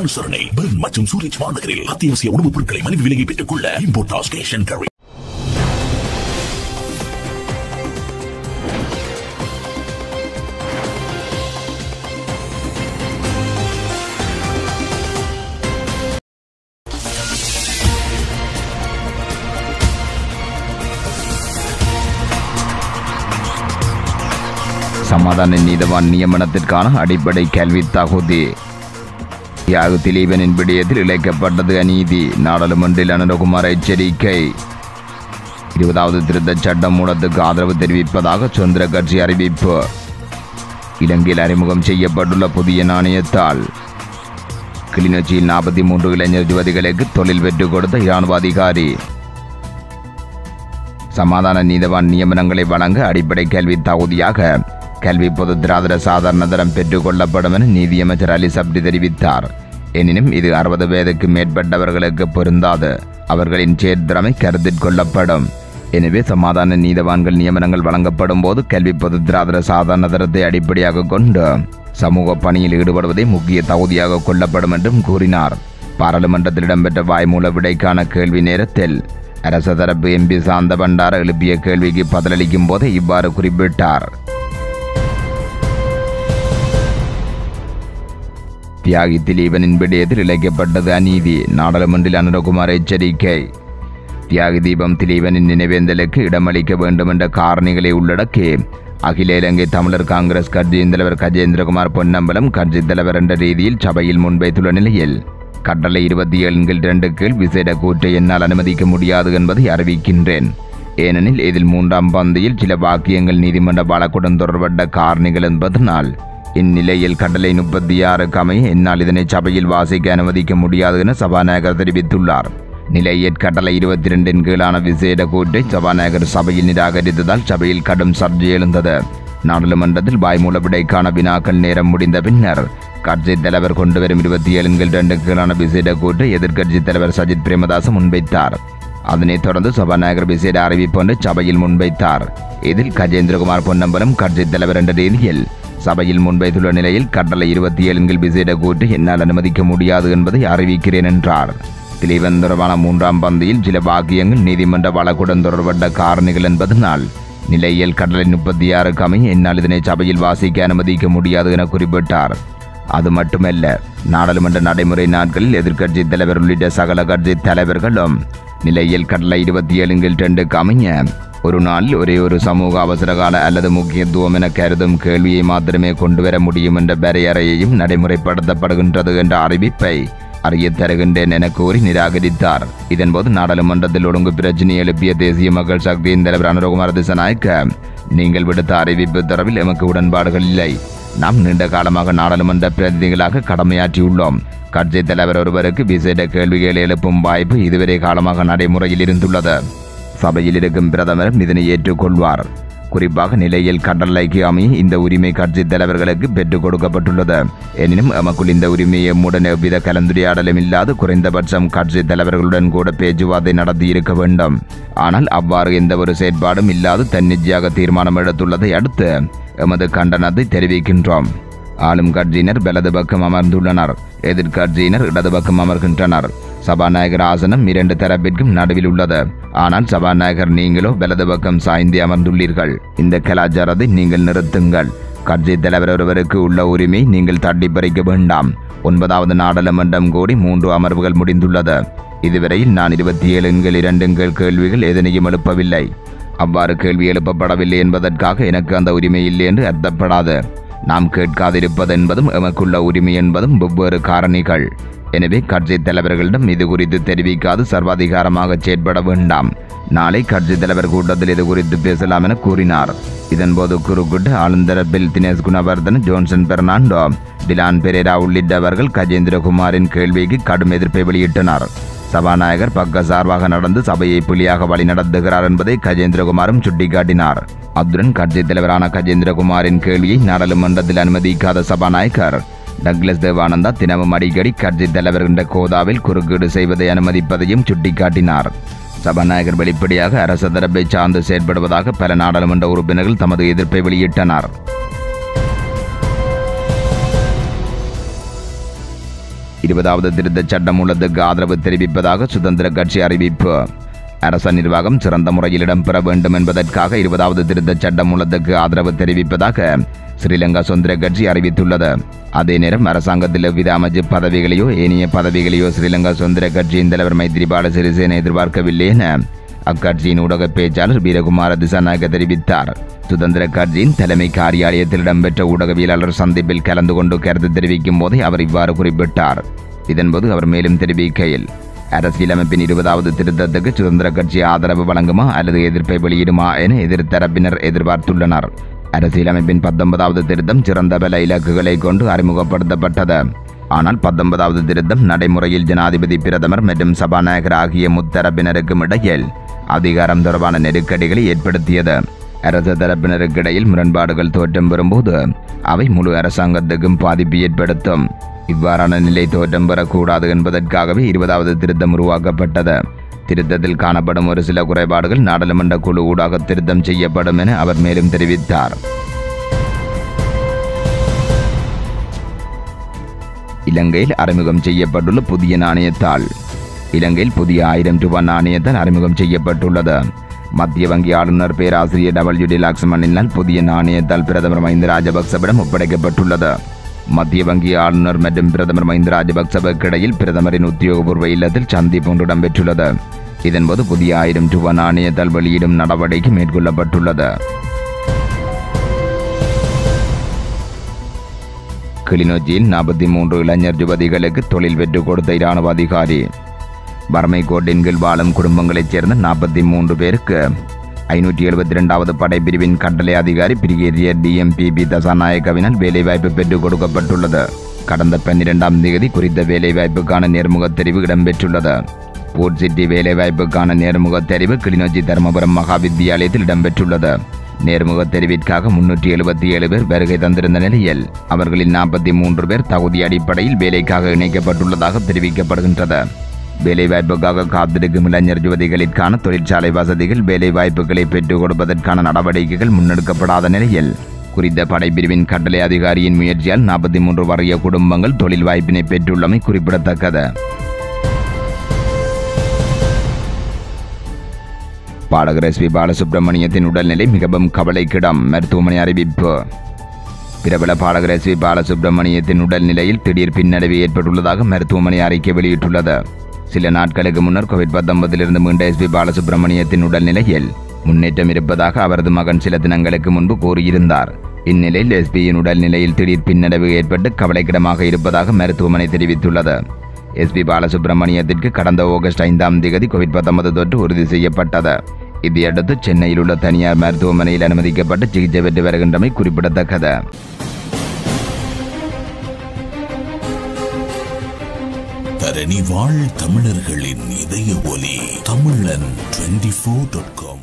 அனுசரணை. பெர்ன் மற்றும் சூரிச் மாநகரில் அத்தியாவசிய உணவுப் பொருட்களை மலிவு விலையை பெற்றுக் கொள்ள இம்போர்டாஸ் கேஷ் அண்ட் சமாதான நீதவான் நியமனத்திற்கான அடிப்படை கல்வி தகுதி. தியாகு திலீபனின் விடயத்தில் இழைக்கப்பட்டது அநீதி. நாடாளுமன்றில் அனுரகுமார் எச்சரிக்கை. இருபதாவது திருத்தச் சட்டம் மூலத்துக்கு ஆதரவு தெரிவிப்பதாக சுதந்திர கட்சி அறிவிப்பு. இலங்கையில் அறிமுகம் செய்யப்பட்டுள்ள புதிய நாணயத்தால் கிளிநொச்சியில் நாற்பத்தி மூன்று இளைஞர் யுவதிகளுக்கு தொழில் பெற்றுக் கொடுத்த இராணுவ அதிகாரி. சமாதான நீதவான் நியமனங்களை வழங்க அடிப்படை கல்வி தகுதியாக கல்வி பொது திராவிட சாதாரண தரம் பெற்றுக் கொள்ளப்படும் என நீதியமைச்சர் அலி சப்ரி தெரிவித்தார். எனினும் இது அறுபது வயதுக்கு மேற்பட்டவர்களுக்கு பொருந்தாது. அவர்களின் சேர்திறமை கருத்தில் கொள்ளப்படும். எனவே சமாதான நீதவான்கள் நியமனங்கள் வழங்கப்படும் போது கல்வி பொது திராதர சாதாரண தரத்தை அடிப்படையாக கொண்டு சமூக பணியில் ஈடுபடுவதை முக்கிய தகுதியாக கொள்ளப்படும் என்றும் கூறினார். பாராளுமன்றத்தில் இடம்பெற்ற வாய்மூல விடைக்கான கேள்வி நேரத்தில் அரச தரப்பு எம்பி சாந்த பண்டார எழுப்பிய கேள்விக்கு பதிலளிக்கும் போது இவ்வாறு குறிப்பிட்டார். தியாகி திலீபனின் விடயத்தில் இழைக்கப்பட்டது அநீதி நாடாளுமன்றில் அனுரகுமார் எச்சரிக்கை தியாகி தீபம் திலீபனின் நினைவேந்தலுக்கு இடமளிக்க வேண்டும் என்ற காரணிகளை உள்ளடக்கி அகில இலங்கை தமிழர் காங்கிரஸ் கட்சியின் தலைவர் கஜேந்திரகுமார் பொன்னம்பலம் கட்சி தலைவர் என்ற ரீதியில் சபையில் முன்வைத்துள்ள நிலையில் கட்டளை இருபத்தி ஏழு கீழ் இரண்டு கீழ் விசேட கூற்றை என்னால் அனுமதிக்க முடியாது என்பதை அறிவிக்கின்றேன் ஏனெனில் இதில் மூன்றாம் பந்தியில் சில வாக்கியங்கள் நீதிமன்ற வழக்குடன் தொடர்பட்ட காரணிகள் என்பதனால் இந்நிலையில் கடலை முப்பத்தி ஆறுக்கு அமைய என்னால் இதனை சபையில் வாசிக்க அனுமதிக்க முடியாது என சபாநாயகர் தெரிவித்துள்ளார். நிலையில் கடலை இருபத்தி ரெண்டின் கீழான விசேட கூட்டை சபாநாயகர் சபையில் நிராகரித்ததால் சபையில் கடும் சர்ச்சை எழுந்தது. நாடாளுமன்றத்தில் வாய்மூல விடைக்கான வினாக்கள் நேரம் முடிந்த பின்னர் கட்சி தலைவர் கொண்டு வரும் இருபத்தி ஏழு ரெண்டு கீழான விசேட கூட்டை எதிர்க்கட்சி தலைவர் சஜித் பிரேமதாச முன்வைத்தார். அதனைத் தொடர்ந்து சபாநாயகர் விசேட அறிவிப்பு ஒன்று சபையில் முன்வைத்தார். இதில் கஜேந்திரகுமார் பொன்னம்பலம் கட்சி தலைவர் என்ற ரீதியில் சபையில் முன்வைத்துள்ள நிலையில் கட்டளை இருபத்தி ஏழுங்கில் விசேட கூட்டு என்னால் அனுமதிக்க முடியாது என்பதை அறிவிக்கிறேன் என்றார். திலீபன் தொடர்பான மூன்றாம் பந்தியில் சில வாக்கியங்கள் நீதிமன்ற வழக்குடன் தொடர்பட்ட காரணிகள் என்பதனால் நிலையில் கடலை முப்பத்தி ஆறுக்கு அமைய என்னால் இதனை சபையில் வாசிக்க அனுமதிக்க முடியாது என குறிப்பிட்டார். அது மட்டுமல்ல நாடாளுமன்ற நடைமுறை நாட்களில் எதிர்க்கட்சி தலைவர் உள்ளிட்ட சகல கட்சி தலைவர்களும் நிலையில் கடலை இருபத்தி ஏழுங்கில் ரெண்டுக்கு அமைய ஒரு நாளில் ஒரே ஒரு சமூக அவசரகால அல்லது முக்கியத்துவம் என கருதும் கேள்வியை மாத்திரமே கொண்டு வர முடியும் என்ற வரையறையையும் நடைமுறைப்படுத்தப்படுகின்றது என்ற அறிவிப்பை அறிய தருகின்றேன் என கூறி நிராகரித்தார். இதன்போது நாடாளுமன்றத்தில் ஒழுங்கு பிரச்சினை எழுப்பிய தேசிய மக்கள் சக்தியின் தலைவர் அனுரகுமார் திசநாயக்க நீங்கள் விடுத்த அறிவிப்பு தொடர்பில் எமக்கு உடன்பாடுகள் இல்லை. நாம் நீண்ட காலமாக நாடாளுமன்ற பிரதிநிதிகளாக கடமையாற்றியுள்ளோம். கட்சி தலைவர் ஒருவருக்கு விசேட கேள்விகள் எழுப்பும் வாய்ப்பு இதுவரை காலமாக நடைமுறையில் இருந்துள்ளது. சபையில் இருக்கும் பிரதமர் இதனை ஏற்றுக்கொள்வார். குறிப்பாக நிலையில் கடலைக்கு அமைய இந்த உரிமை கட்சி தலைவர்களுக்கு பெற்றுக் கொடுக்கப்பட்டுள்ளது. எனினும் எமக்குள் இந்த உரிமையை உடன் எவ்வித கலந்துரையாடலும் இல்லாது குறைந்தபட்சம் கட்சி தலைவர்களுடன் கூட பேச்சுவார்த்தை நடத்தி இருக்க வேண்டும். ஆனால் அவ்வாறு எந்த ஒரு செயற்பாடும் இல்லாது தன்னிச்சையாக தீர்மானம் எடுத்துள்ளதை அடுத்து எமது கண்டனத்தை தெரிவிக்கின்றோம். ஆளும் கட்சியினர் வலது பக்கம் அமர்ந்துள்ளனர். எதிர்கட்சியினர் இடது பக்கம் அமர்கின்றனர். சபாநாயகர் ஆசனம் இரண்டு தரப்பிற்கும் நடுவில் உள்ளது. ஆனால் சபாநாயகர் நீங்களோ வலது பக்கம் சாய்ந்து அமர்ந்துள்ளீர்கள். இந்த கலாச்சாரத்தை நீங்கள் நிறுத்துங்கள். கட்சி தலைவர் ஒருவருக்கு உள்ள உரிமை நீங்கள் தட்டி பறிக்க வேண்டாம். ஒன்பதாவது நாடாளுமன்றம் கூடி மூன்று அமர்வுகள் முடிந்துள்ளது. இதுவரையில் நான் இருபத்தி ஏழுங்கள் இரண்டுங்கள் இரண்டு கேள்விகள் எதனையும் எழுப்பவில்லை. அவ்வாறு கேள்வி எழுப்பப்படவில்லை என்பதற்காக எனக்கு அந்த உரிமை இல்லை என்று அர்த்தப்படாது. நாம் கேட்காதிருப்பது என்பதும் எமக்குள்ள உரிமை என்பதும் வெவ்வேறு காரணிகள். எனவே கட்சி தலைவர்களிடம் இது குறித்து தெரிவிக்காது சர்வாதிகாரமாக செயற்பட வேண்டாம். நாளை கட்சி தலைவர் கூட்டத்தில் இது குறித்து பேசலாம் என கூறினார். இதன்போது குறுக்கிட்டு ஆளுந்தரப்பில் தினேஷ் குணவர்தன் ஜோன்சன் பெர்னாண்டோ டிலான் பெரேரா உள்ளிட்டவர்கள் கஜேந்திரகுமாரின் கேள்விக்கு கடும் எதிர்ப்பை வெளியிட்டனர். சபாநாயகர் பக்க சார்பாக நடந்து சபையை புலியாக வழிநடத்துகிறார் என்பதை கஜேந்திரகுமாரும் சுட்டிக்காட்டினார். அத்துடன் கட்சித் தலைவரான கஜேந்திரகுமாரின் கேள்வியை நாடாளுமன்றத்தில் அனுமதிக்காத சபாநாயகர் டக்ளஸ் தேவானந்தா தினமும் அடிக்கடி கட்சித் தலைவர் என்ற கோதாவில் குறுக்கீடு செய்வதை அனுமதிப்பதையும் சுட்டிக்காட்டினார். சபாநாயகர் வெளிப்படையாக அரசு தரப்பை சார்ந்து செயற்படுவதாக பல நாடாளுமன்ற உறுப்பினர்கள் தமது எதிர்ப்பை வெளியிட்டனர். இருபதாவது திருத்தச் உள்ளதுக்கு ஆதரவு தெரிவிப்பதாக சுதந்திர கட்சி அறிவிப்பு. அரச நிர்வாகம் சிறந்த முறையில் இடம்பெற வேண்டும் என்பதற்காக இருபதாவது திருத்தச் உள்ளதுக்கு ஆதரவு தெரிவிப்பதாக ஸ்ரீலங்கா சுதந்திர கட்சி அறிவித்துள்ளது. அதே நேரம் அரசாங்கத்தில் எவ்வித அமைச்சு பதவிகளையோ ஏனைய பதவிகளையோ ஸ்ரீலங்கா சுதந்திர கட்சியின் தலைவர் மைத்திரிபால சிறிசேன எதிர்பார்க்கவில்லை என அக்கட்சியின் ஊடக பேச்சாளர் வீரகுமார திசாநாயக்க தெரிவித்தார். சுதந்திர கட்சியின் தலைமை காரியாலயத்தில் இடம்பெற்ற ஊடகவியலாளர் சந்திப்பில் கலந்து கொண்டு கருத்து தெரிவிக்கும் போதே அவர் இவ்வாறு குறிப்பிட்டார். இதன்போது அவர் மேலும் தெரிவிக்கையில் அரசியலமைப்பின் இருபதாவது திருத்தத்துக்கு சுதந்திர கட்சி ஆதரவு வழங்குமா அல்லது எதிர்ப்பை வெளியிடுமா என எதிர்த்தரப்பினர் எதிர்பார்த்துள்ளனர். அரசியலமைப்பின் பத்தொன்பதாவது திருத்தம் சிறந்த பல இலக்குகளை கொண்டு அறிமுகப்படுத்தப்பட்டது. ஆனால் பத்தொன்பதாவது திருத்தம் நடைமுறையில் ஜனாதிபதி பிரதமர் மற்றும் சபாநாயகர் ஆகிய முத்தரப்பினருக்கும் இடையில் அதிகாரம் தொடர்பான நெருக்கடிகளை ஏற்படுத்தியது. அரச தரப்பினருக்கிடையில் முரண்பாடுகள் தோற்றம் பெறும்போது அவை முழு அரசாங்கத்துக்கும் பாதிப்பு ஏற்படுத்தும். இவ்வாறான நிலை தோற்றம் பெறக்கூடாது என்பதற்காகவே இருபதாவது திருத்தம் உருவாக்கப்பட்டது. திருத்தத்தில் காணப்படும் ஒரு சில குறைபாடுகள் நாடாளுமன்ற குழு ஊடாக திருத்தம் செய்யப்படும் என அவர் மேலும் தெரிவித்தார். இலங்கையில் அறிமுகம் செய்யப்பட்டுள்ள புதிய நாணயத்தாள். இலங்கையில் புதிய ஆயிரம் ரூபாய் நாணயத்தால் அறிமுகம் செய்யப்பட்டுள்ளது. மத்திய வங்கி ஆளுநர் பேராசிரியர் டபிள்யூ டி லாக்ஸ்மனினால் புதிய நாணயத்தால் பிரதமர் மஹிந்த ராஜபக்சவிடம் ஒப்படைக்கப்பட்டுள்ளது. மத்திய வங்கி ஆளுநர் மற்றும் பிரதமர் மஹிந்த ராஜபக்சவுக்கு இடையில் பிரதமரின் உத்தியோகபூர்வ இல்லத்தில் சந்திப்பு ஒன்று இடம்பெற்றுள்ளது. இதன்போது புதிய ஆயிரம் ரூபாய் நாணயத்தால் வெளியிடும் நடவடிக்கை மேற்கொள்ளப்பட்டுள்ளது. கிளிநொச்சியில் நாற்பத்தி மூன்று இளைஞர் யுவதிகளுக்கு தொழில் வெற்று கொடுத்த இராணுவ அதிகாரி. வறுமை கோட்டின் கீழ் வாழும் குடும்பங்களைச் சேர்ந்த நாற்பத்தி மூன்று பேருக்கு ஐநூற்றி எழுபத்தி ரெண்டாவது படைப்பிரிவின் கட்டளை அதிகாரி பிரிகேரியர் டிஎம்பிபி தசாநாயக்கவினால் வேலைவாய்ப்பு பெற்றுக் கொடுக்கப்பட்டுள்ளது. கடந்த பன்னிரெண்டாம் தேதி குறித்த வேலைவாய்ப்புக்கான நேர்முகத் தெரிவு இடம்பெற்றுள்ளது. போர்ட் சிட்டி வேலைவாய்ப்புக்கான நேர்முகத் தெரிவு கிளிநொச்சி தருமபுரம் மகா வித்தியாலயத்தில் இடம்பெற்றுள்ளது. நேர்முகத் தெரிவிற்காக முன்னூற்றி எழுபத்தி ஏழு பேர் வருகை தந்திருந்த நிலையில் அவர்களில் நாற்பத்தி மூன்று பேர் தகுதி அடிப்படையில் வேலைக்காக இணைக்கப்பட்டுள்ளதாக தெரிவிக்கப்படுகின்றது. வேலைவாய்ப்புக்காக காத்திருக்கும் இளைஞர் யுவதிகளுக்கான தொழிற்சாலை வசதிகள் வேலைவாய்ப்புகளை பெற்றுக் கொடுப்பதற்கான நடவடிக்கைகள் முன்னெடுக்கப்படாத நிலையில் குறித்த படைப்பிரிவின் கட்டளை அதிகாரியின் முயற்சியால் நாற்பத்தி மூன்று வரைய குடும்பங்கள் தொழில் வாய்ப்பினை பெற்றுள்ளமை குறிப்பிடத்தக்கது. பாடகர் எஸ் பி பாலசுப்ரமணியத்தின் உடல்நிலை மிகவும் கவலைக்கிடம். மருத்துவமனை அறிவிப்பு. பிரபல பாடகர் எஸ் பி பாலசுப்ரமணியத்தின் உடல்நிலையில் திடீர் பின்னடைவு ஏற்பட்டுள்ளதாக மருத்துவமனை அறிக்கை வெளியிட்டுள்ளது. சில நாட்களுக்கு முன்னர் கோவிட் பத்தொன்பதிலிருந்து மீண்ட எஸ் பி பாலசுப்ரமணியத்தின் உடல்நிலையில் முன்னேற்றம் இருப்பதாக அவரது மகன் சில தினங்களுக்கு முன்பு கூறியிருந்தார். இந்நிலையில் எஸ்பியின் உடல்நிலையில் திடீர் பின்னடைவு ஏற்பட்டு கவலைக்கிடமாக இருப்பதாக மருத்துவமனை தெரிவித்துள்ளது. எஸ்பி பாலசுப்ரமணியத்திற்கு கடந்த ஆகஸ்ட் ஐந்தாம் தேதி கோவிட் பத்தொன்பது தொற்று உறுதி செய்யப்பட்டது. இதையடுத்து சென்னையில் உள்ள தனியார் மருத்துவமனையில் அனுமதிக்கப்பட்டு சிகிச்சை பெற்று வருகின்றமை குறிப்பிடத்தக்கது. தனி வாழ் தமிழர்களின் இதய ஒலி தமிழன் டுவெண்டி ஃபோர் டாட் காம்